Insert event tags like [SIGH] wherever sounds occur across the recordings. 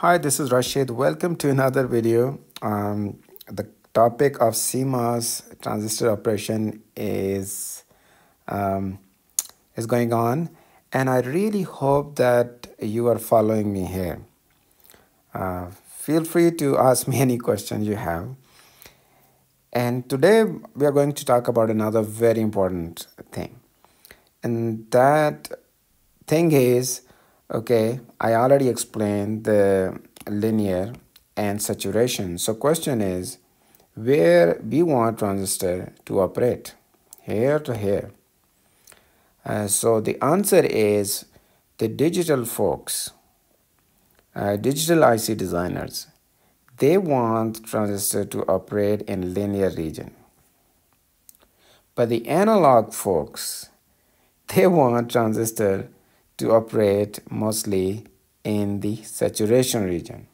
Hi, this is Rashid. Welcome to another video. Um, the topic of CMOS transistor operation is um, is going on, and I really hope that you are following me here. Uh, feel free to ask me [LAUGHS] any questions you have. And today we are going to talk about another very important thing, and that thing is Okay, I already explained the linear and saturation. So question is, where we want transistor to operate? Here to here. Uh, so the answer is the digital folks, uh, digital IC designers, they want transistor to operate in linear region. But the analog folks, [LAUGHS] they want transistor to operate mostly in the saturation region.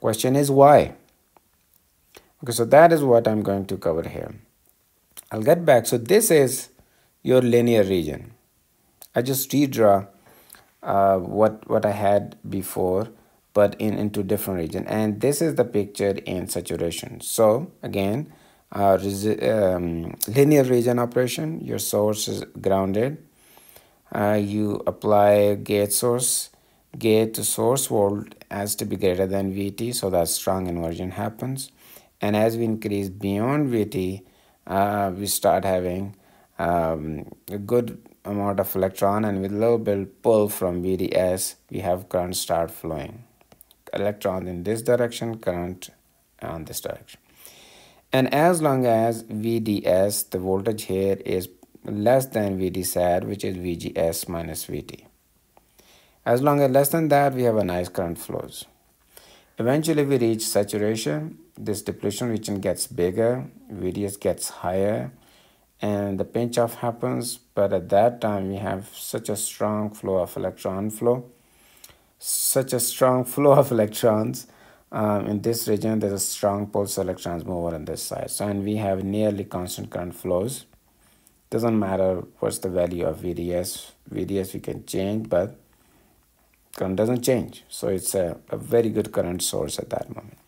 Question is why? Okay, so that is what I'm going to cover here. I'll get back. So this is your linear region. I just redraw uh, what what I had before, but in into different region. And this is the picture in saturation. So again, uh, um, linear region operation. Your source is grounded uh, you apply gate source gate to source volt has to be greater than vt so that strong inversion happens. And as we increase beyond vt uh, we start having um, a good amount of electron and with little bit pull from vds we have current start flowing. Electron in this direction current on this direction. And as long as vds the voltage here is less than VD SAT, which is VGS minus VT. As long as less than that, we have a nice current flows. Eventually, we reach saturation. This depletion region gets bigger, VDS gets higher, and the pinch off happens. But at that time, we have such a strong flow of electron flow, such a strong [LAUGHS] flow of electrons. Um, in this region, there's a strong pulse electrons move over on this side. So, and we have nearly constant current flows doesn't matter what's the value of VDS. VDS we can change, but current doesn't change. So it's a, a very good current source at that moment.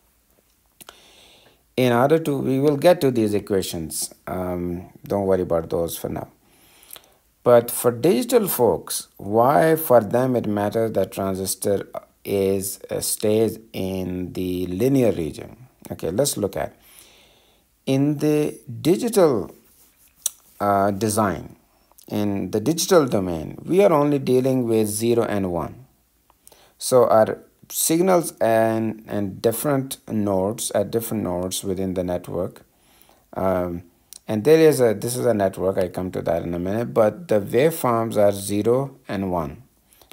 In order to, we will get to these equations. Um, don't worry about those for now. But for digital folks, why for them it matters that transistor is uh, stays in the linear region. Okay, let's look at. In the digital uh, design. In the digital domain we are only dealing with 0 and 1 so our signals and and different nodes at different nodes within the network um, and there is a this is a network i come to that in a minute but the waveforms are 0 and 1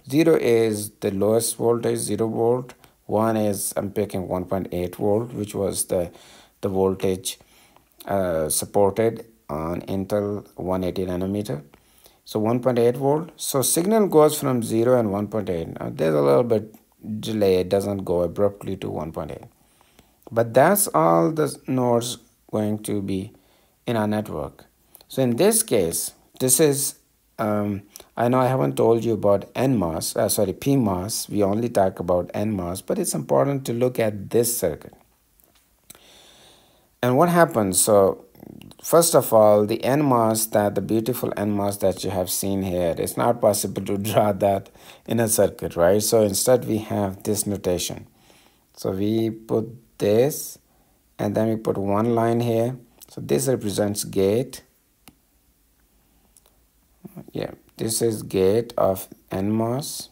0 is the lowest voltage 0 volt. 1 is i'm picking 1.8 volt which was the the voltage uh, supported on Intel 180 nanometer. So 1.8 volt. So signal goes from 0 and 1.8. Now there's a little bit delay. It doesn't go abruptly to 1.8. But that's all the nodes going to be in our network. So in this case, this is, um, I know I haven't told you about NMOS, uh, sorry, PMOS. We only talk about NMOS, but it's important to look at this circuit. And what happens? So First of all, the NMOS that the beautiful NMOS that you have seen here, it's not possible to [LAUGHS] draw that in a circuit, right? So instead we have this notation. So we put this and then we put one line here. So this represents gate. Yeah, this is gate of NMOS.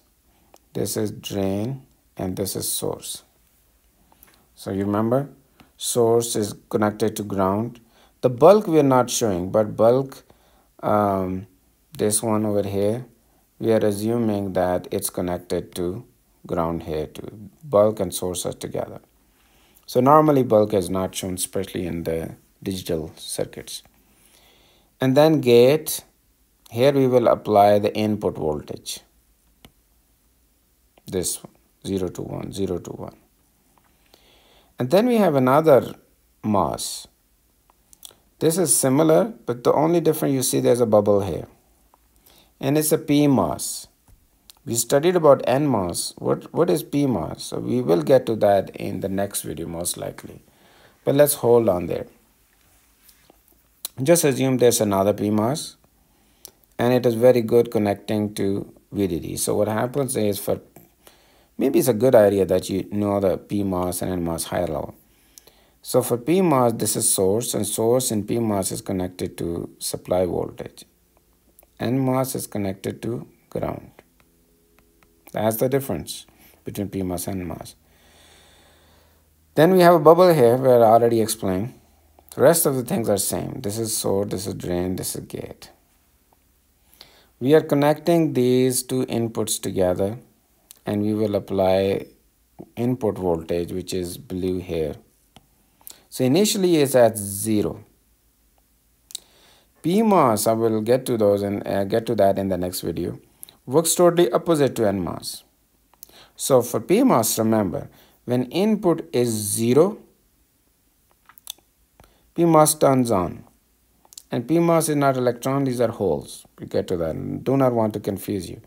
This is drain and this is source. So you remember, source is connected to ground the bulk we are not showing, but bulk, um, this one over here, we are assuming that it's connected to ground here to Bulk and source are together. So normally bulk is not shown, especially in the digital circuits. And then gate, here we will apply the input voltage. This one, 0 to 1, 0 to 1. And then we have another MOS. This is similar, but the only difference you see there's a bubble here. And it's a PMOS. We studied about NMOS. What, what is PMOS? So we will get to that in the next video most likely. But let's hold on there. Just assume there's another PMOS and it is very good connecting to VDD. So what happens is for maybe it's a good idea that you know the PMOS and NMOS higher level. So for PMOS, this is source and source in PMOS is connected to supply voltage. NMOS is connected to ground. That's the difference between PMOS and NMOS. Then we have a bubble here where I already explained. The rest of the things are same. This is source, this is drain, this is gate. We are connecting these two inputs together and we will apply input voltage which is blue here. So initially it's at zero. PMOS, I will get to those and uh, get to that in the next video, works totally opposite to NMOS. So for PMOS, remember, when input is zero, PMOS turns on. And PMOS is not electron, these are holes. We get to that. Do not want to confuse you.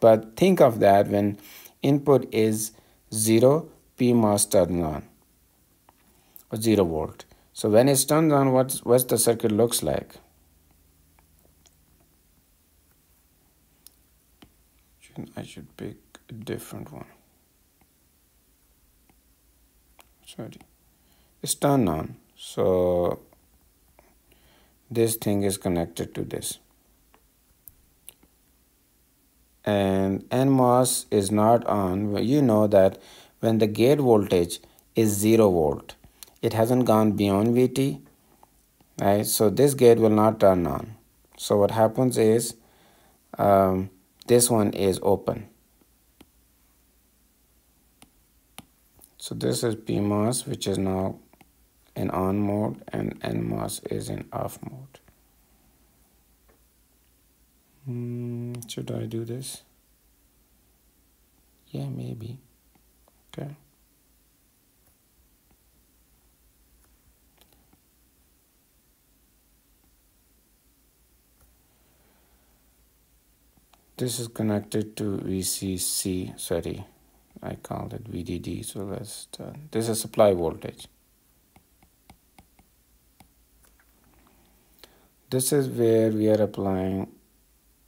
But think of that when input is zero, PMOS turns on. 0 volt. So when it's turned on, what's, what's the circuit looks like? I should pick a different one. Sorry. It's turned on. So this thing is connected to this. And NMOS is not on. You know that when the gate voltage is 0 volt, it hasn't gone beyond VT right? So this gate will not turn on. So what happens is um, this one is open. So this is PMOS which is now in on mode and NMOS is in off mode. Hmm, should I do this? Yeah maybe. Okay this is connected to VCC sorry I called it VDD so let's turn. this is supply voltage. This is where we are applying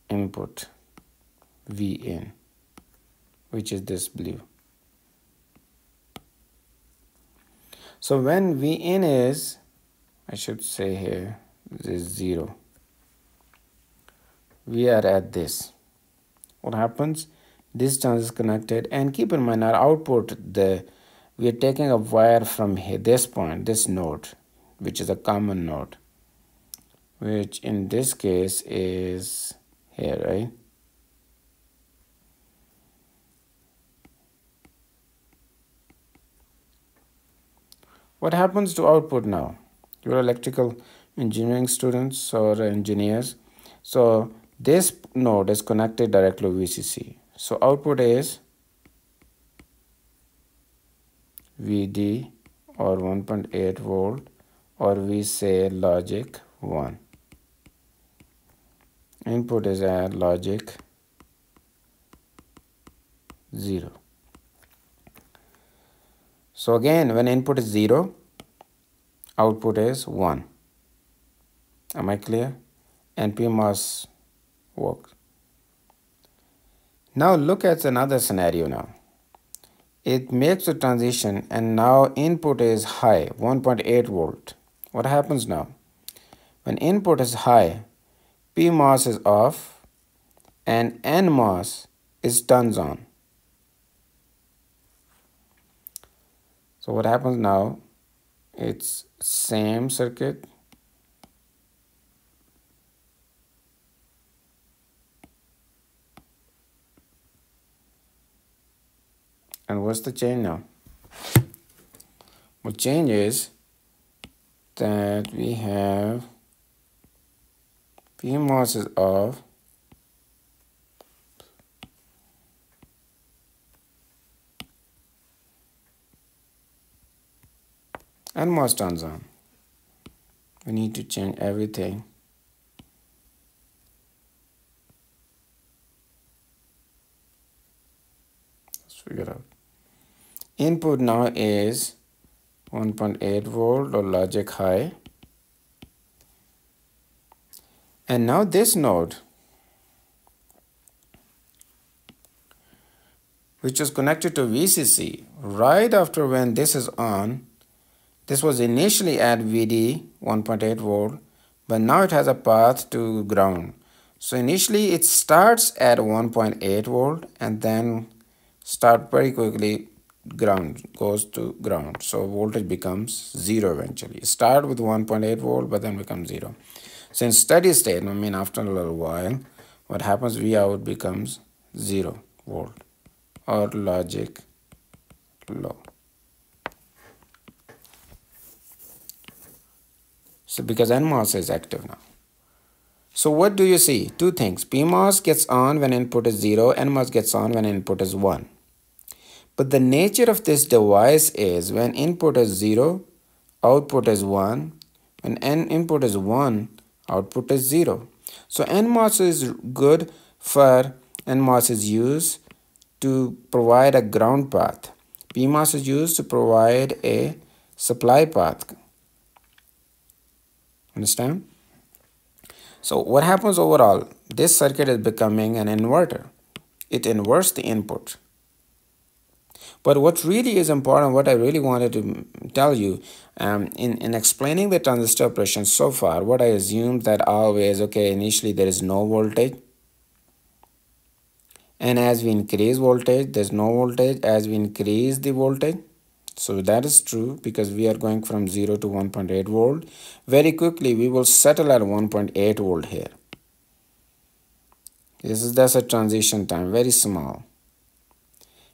input V in which is this blue. So when V in is I should say here this is zero. We are at this what happens. This channel is connected. And keep in mind our output the we are taking a wire from here this point this node which is a common node which in this case is here right? What happens to output now? You're electrical engineering students or engineers. So this node is connected directly to VCC. So output is VD or 1.8 volt or we say logic 1. Input is a logic 0. So again when input is 0 output is 1. Am I clear? And Works. Now look at another scenario now. It makes a transition and now input is high, 1.8 volt. What happens now? When input is high, PMOS is off and NMOS is turns on. So what happens now? It's same circuit And what's the change now? What change is that we have PMOS is off and MOS turns on. We need to change everything. Let's figure out. Input now is 1.8 volt or logic high. And now this node, which is connected to VCC, right after when this is on, this was initially at VD 1.8 volt, but now it has a path to ground. So initially it starts at 1.8 volt and then start very quickly ground goes to ground. So voltage becomes zero eventually. Start with 1.8 volt but then becomes zero. So in steady state i mean after a little while what happens v out becomes zero volt or logic low so because nmos is active now. So what do you see? Two things. Pmos gets on when input is zero nmos gets on when input is one but the nature of this device is when input is 0, output is 1. When n input is 1, output is 0. So NMOS is good for NMOS is used to provide a ground path. PMOS is used to provide a supply path. Understand? So what happens overall? This circuit is becoming an inverter. It inverts the input. But what really is important, what I really wanted to tell you um, in, in explaining the transistor operation so far, what I assumed that always, okay, initially there is no voltage. And as we increase voltage, there's no voltage. As we increase the voltage, so that is true because we are going from 0 to 1.8 volt. Very quickly, we will settle at 1.8 volt here. This is that's a transition time, very small.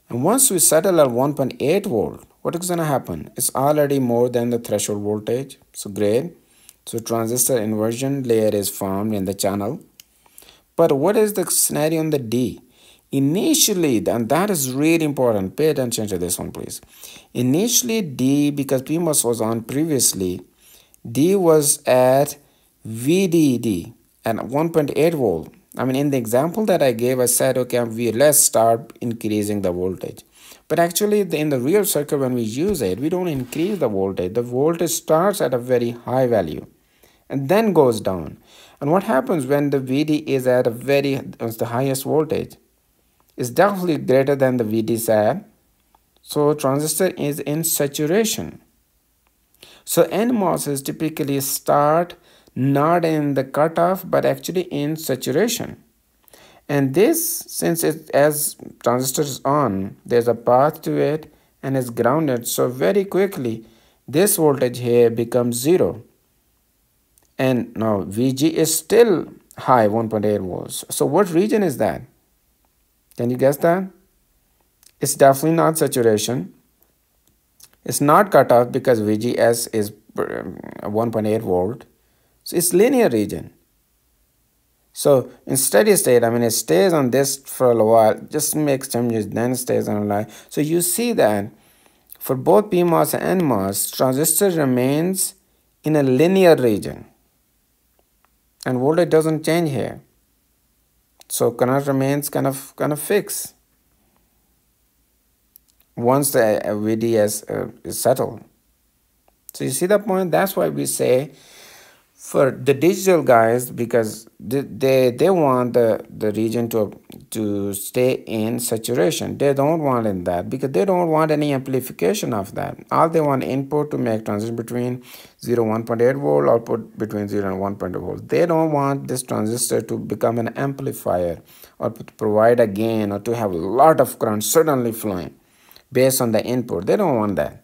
And once we settle at 1.8 volt, what is going to happen? It's already more than the threshold voltage. So great. So transistor inversion layer is formed in the channel. But what is the scenario on the D? Initially, and that is really important, pay attention to this one please. Initially D, because PMOS was on previously, D was at VDD at 1.8 volt. I mean, in the example that I gave, I said, okay, we let's start increasing the voltage. But actually, in the real circuit, when we use it, we don't increase the voltage. The voltage starts at a very high value and then goes down. And what happens when the VD is at a very, uh, the highest voltage? It's definitely greater than the VD. So transistor is in saturation. So NMOSs typically start not in the cutoff but actually in saturation. And this since it as transistor is on there's a path to it and it's grounded. So very quickly this voltage here becomes zero. And now VG is still high 1.8 volts. So what region is that? Can you guess that? It's definitely not saturation. It's not cut off because VGS is um, 1.8 volt so it's linear region. So in steady state, I mean, it stays on this for a while, just makes changes, then stays on a line. So you see that for both PMOS and NMOS, transistor remains in a linear region. And voltage doesn't change here. So current remains kind of kind of fixed once the VDS uh, is settled. So you see the point? That's why we say for the digital guys because they they want the the region to to stay in saturation. They don't want in that because they don't want any amplification of that. All they want input to make transition between 0 1.8 volt output between 0 and 1.8 volt. They don't want this transistor to become an amplifier or to provide a gain or to have a lot of current suddenly flowing based on the input. They don't want that